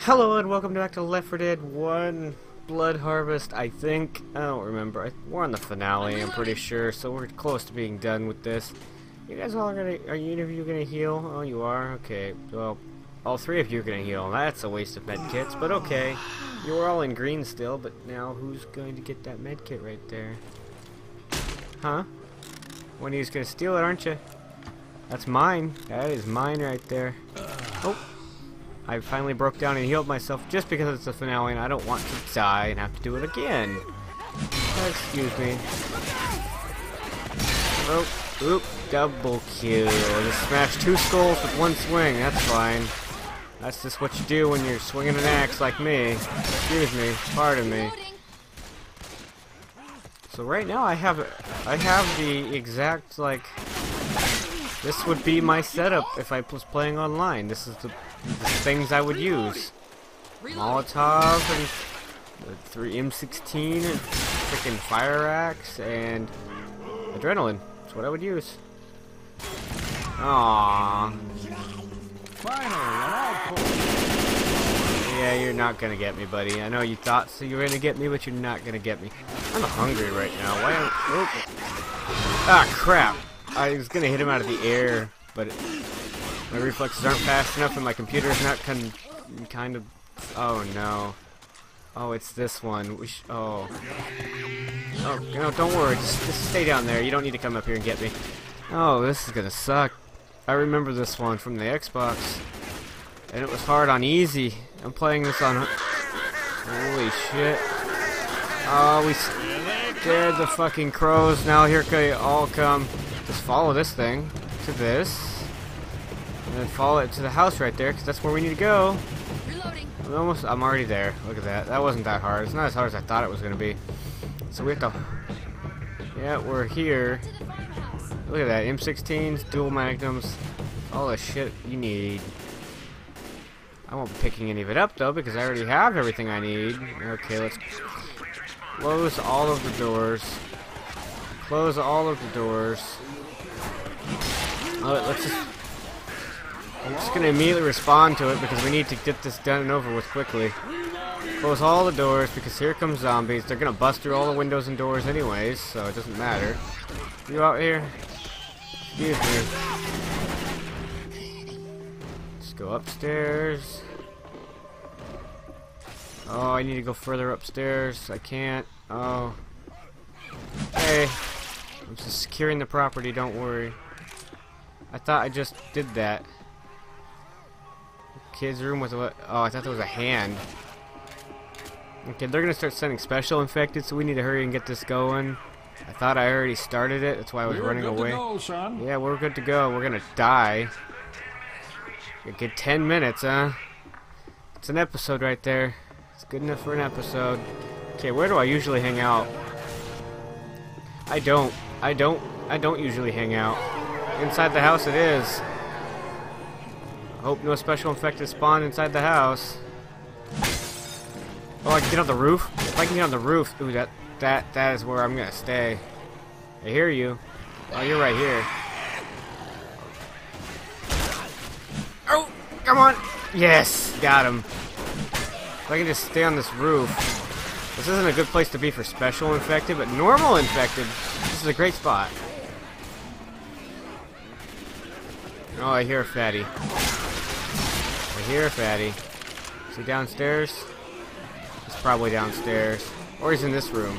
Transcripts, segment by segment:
Hello and welcome back to Left 4 Dead 1 Blood Harvest, I think. I don't remember. We're on the finale, I'm pretty sure, so we're close to being done with this. You guys all gonna, are you, any of you gonna heal? Oh, you are? Okay, well, all three of you are gonna heal. That's a waste of medkits, but okay. You were all in green still, but now who's going to get that medkit right there? Huh? One of you's gonna steal it, aren't you? That's mine. That is mine right there. Oh. I finally broke down and healed myself just because it's the finale and I don't want to die and have to do it again. Excuse me. Oh, oop, double kill. Just smash two skulls with one swing, that's fine. That's just what you do when you're swinging an axe like me. Excuse me, pardon me. So right now I have I have the exact like this would be my setup if I was playing online. This is the, the things I would use. Molotov and the three M16 and freaking fire axe and adrenaline. That's what I would use. Aww. Yeah, you're not gonna get me, buddy. I know you thought so you were gonna get me, but you're not gonna get me. I'm hungry right now. Why am oh. Ah crap. I was gonna hit him out of the air, but it, my reflexes aren't fast enough, and my computer's not con kind of. Oh no. Oh, it's this one. We sh oh. Oh, no, don't worry. Just, just stay down there. You don't need to come up here and get me. Oh, this is gonna suck. I remember this one from the Xbox, and it was hard on easy. I'm playing this on. Holy shit! Oh, we scared the fucking crows. Now here they all come. Follow this thing to this. And then follow it to the house right there, because that's where we need to go. Reloading. I'm almost, I'm already there. Look at that. That wasn't that hard. It's not as hard as I thought it was going to be. So we have to... Yeah, we're here. Look at that. M16s, dual magnums. All the shit you need. I won't be picking any of it up, though, because I already have everything I need. Okay, let's close all of the doors. Close all of the doors. Let's just... I'm just gonna immediately respond to it because we need to get this done and over with quickly. Close all the doors because here come zombies. They're gonna bust through all the windows and doors anyways, so it doesn't matter. You out here? Excuse me. Let's go upstairs. Oh, I need to go further upstairs. I can't. Oh. Hey. I'm just securing the property, don't worry. I thought I just did that. Kid's room was what? Oh, I thought there was a hand. Okay, they're gonna start sending special infected, so we need to hurry and get this going. I thought I already started it. That's why I was You're running good away. To go, son. Yeah, we're good to go. We're gonna die. Get 10 minutes, huh? It's an episode right there. It's good enough for an episode. Okay, where do I usually hang out? I don't. I don't. I don't usually hang out. Inside the house it is. I hope no special infected spawn inside the house. Oh, I can get on the roof? If I can get on the roof, ooh, that, that, that is where I'm gonna stay. I hear you. Oh, you're right here. Oh, come on! Yes, got him. If I can just stay on this roof. This isn't a good place to be for special infected, but normal infected, this is a great spot. Oh, I hear a fatty. I hear a fatty. Is he downstairs? He's probably downstairs. Or he's in this room.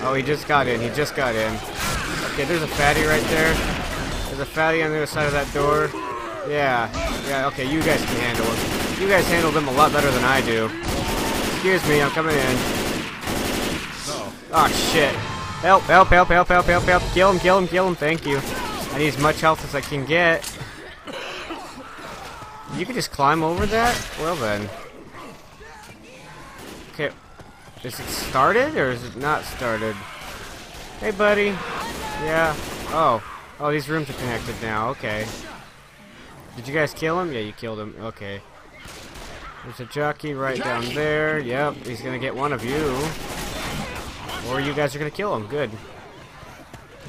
Oh, he just got in. He just got in. Okay, there's a fatty right there. There's a fatty on the other side of that door. Yeah. Yeah, okay, you guys can handle him. You guys handle them a lot better than I do. Excuse me, I'm coming in. Oh, shit. Help, help, help, help, help, help, help. Kill him, kill him, kill him. Thank you. I need as much health as I can get. You can just climb over that? Well then. Okay. Is it started or is it not started? Hey buddy. Yeah. Oh. Oh, these rooms are connected now. Okay. Did you guys kill him? Yeah, you killed him. Okay. There's a jockey right down there. Yep, he's gonna get one of you. Or you guys are gonna kill him. Good.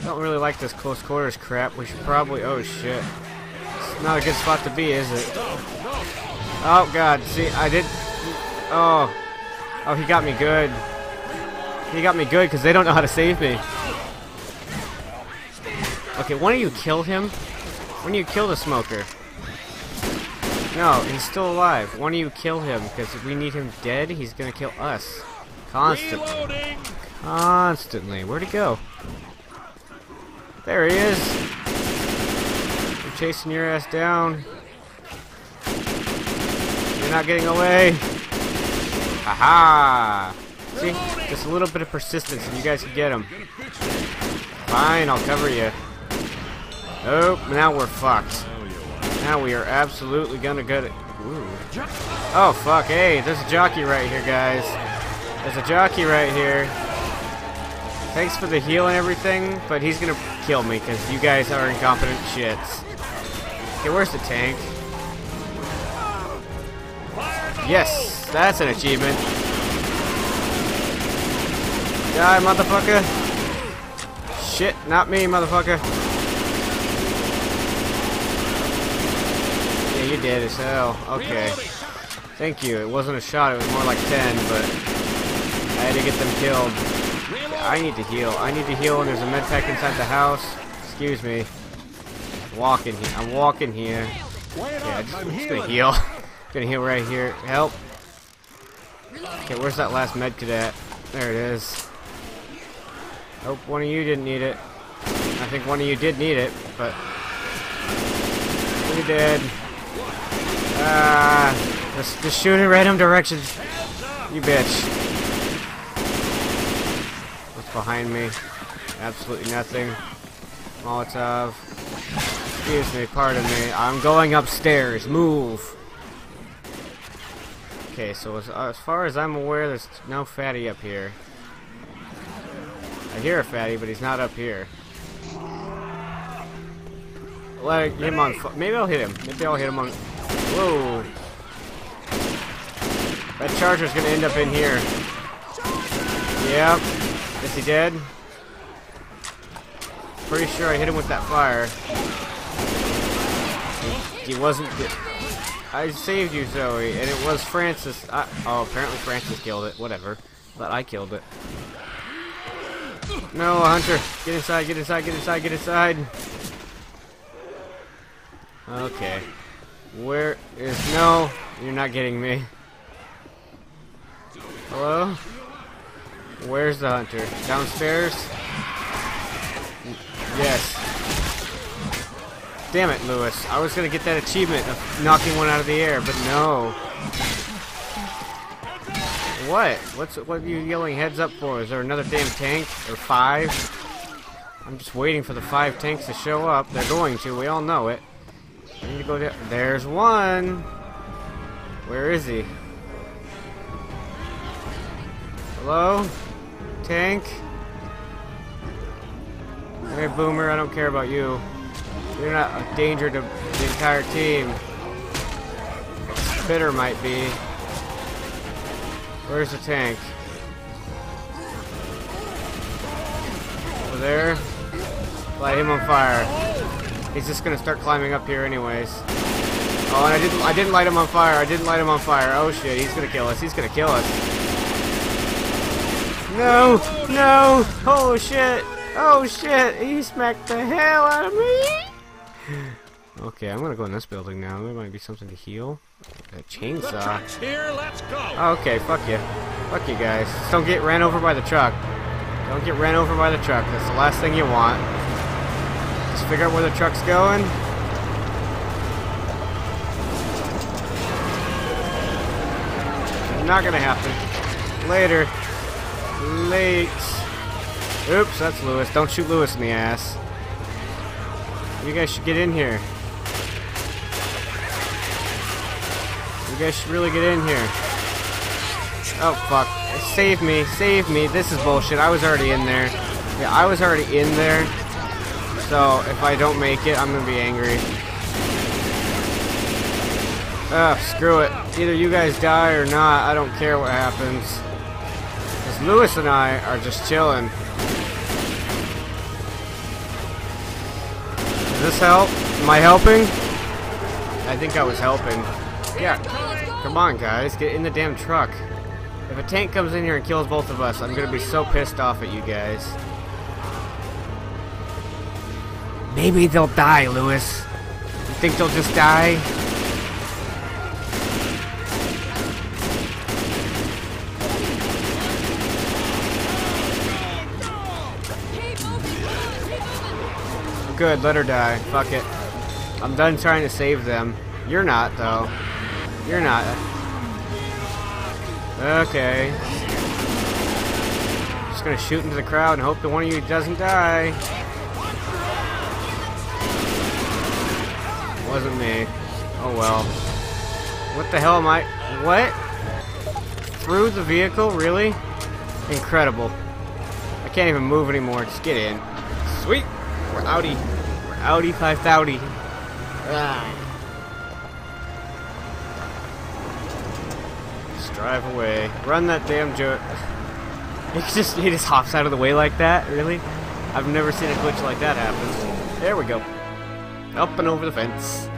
Don't really like this close quarters crap. We should probably... Oh, shit. It's not a good spot to be, is it? Oh, God. See, I did... Oh. Oh, he got me good. He got me good because they don't know how to save me. Okay, one of you kill him. Of you kill the smoker. No, he's still alive. One of you kill him because we need him dead. He's gonna kill us. Constantly. Constantly. Where'd he go? There he is. I'm chasing your ass down. You're not getting away. Aha! See? Just a little bit of persistence and you guys can get him. Fine, I'll cover you. Oh, now we're fucked. Now we are absolutely gonna get it. Ooh. Oh, fuck. Hey, there's a jockey right here, guys. There's a jockey right here. Thanks for the heal and everything, but he's gonna kill me because you guys are incompetent shits. Okay, where's the tank? Yes, that's an achievement. Die, motherfucker. Shit, not me, motherfucker. Yeah, you're dead as hell. Okay. Thank you. It wasn't a shot, it was more like 10, but I had to get them killed. I need to heal. I need to heal, and there's a med pack inside the house. Excuse me. I'm walking here. I'm walking here. Yeah, just, I'm just gonna heal. gonna heal right here. Help. Okay, where's that last medkit? There it is. Hope one of you didn't need it. I think one of you did need it, but we did. Ah, just, just shoot in random directions. You bitch. Behind me? Absolutely nothing. Molotov. Excuse me, pardon me. I'm going upstairs. Move. Okay, so as, as far as I'm aware, there's no fatty up here. I hear a fatty, but he's not up here. Let him on. Maybe I'll hit him. Maybe I'll hit him on. Whoa! That charger's gonna end up in here. Yep. Is he dead? Pretty sure I hit him with that fire. He, he wasn't. I saved you, Zoey, and it was Francis. I, oh, apparently Francis killed it. Whatever. But I killed it. No, Hunter. Get inside, get inside, get inside, get inside. Okay. Where is... No, you're not getting me. Hello? Where's the hunter? Downstairs? Yes. Damn it, Louis. I was gonna get that achievement of knocking one out of the air, but no. What? What's what are you yelling heads up for? Is there another damn tank? Or five? I'm just waiting for the five tanks to show up. They're going to, we all know it. I need to go down. There's one! Where is he? Hello? Tank? Hey, Boomer, I don't care about you. You're not a danger to the entire team. Spitter might be. Where's the tank? Over there? Light him on fire. He's just gonna start climbing up here anyways. Oh, and I didn't I didn't light him on fire. I didn't light him on fire. Oh shit, he's gonna kill us. He's gonna kill us. No! No! Oh shit! Oh shit! He smacked the hell out of me! Okay, I'm gonna go in this building now. There might be something to heal. A chainsaw. here. Let's go. Okay, fuck you. Fuck you guys. Just don't get ran over by the truck. Don't get ran over by the truck. That's the last thing you want. Just figure out where the truck's going. Not gonna happen. Later. Late. Oops, that's Louis. Don't shoot Louis in the ass. You guys should get in here. You guys should really get in here. Oh, fuck. Save me. Save me. This is bullshit. I was already in there. Yeah, I was already in there. So, if I don't make it, I'm gonna be angry. Ugh, screw it. Either you guys die or not. I don't care what happens. Louis and I are just chilling. Does this help? Am I helping? I think I was helping. Yeah. Come on, guys. Get in the damn truck. If a tank comes in here and kills both of us, I'm gonna be so pissed off at you guys. Maybe they'll die, Louis. You think they'll just die? Good, let her die. Fuck it. I'm done trying to save them. You're not, though. You're not. Okay. Just gonna shoot into the crowd and hope that one of you doesn't die. Wasn't me. Oh well. What the hell am I? What? Through the vehicle? Really? Incredible. I can't even move anymore. Just get in. Sweet! We're outie. We're outie 5000. Ah. Just drive away. Run that damn joke. It just he just hops out of the way like that. Really? I've never seen a glitch like that happen. There we go. Up and over the fence.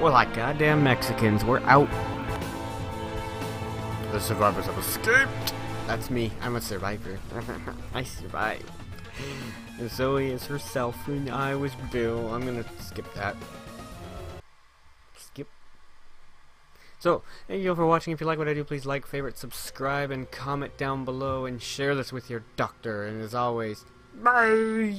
We're like goddamn Mexicans. We're out. The survivors have escaped. That's me. I'm a survivor. I survived. And Zoey is herself, and I was Bill. I'm gonna skip that. Skip. So, thank you all for watching. If you like what I do, please like, favorite, subscribe, and comment down below, and share this with your doctor. And as always, bye!